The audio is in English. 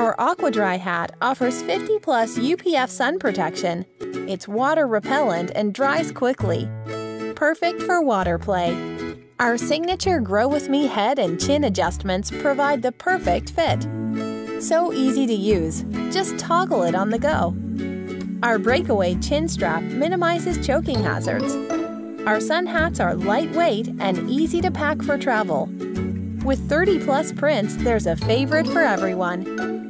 Our AquaDry hat offers 50 plus UPF sun protection. It's water repellent and dries quickly. Perfect for water play. Our signature Gro-With-Me head and chin adjustments provide the perfect fit. So easy to use, just toggle it on the go. Our breakaway chin strap minimizes choking hazards. Our sun hats are lightweight and easy to pack for travel. With 30 plus prints, there's a favorite for everyone.